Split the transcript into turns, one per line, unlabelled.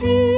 dear.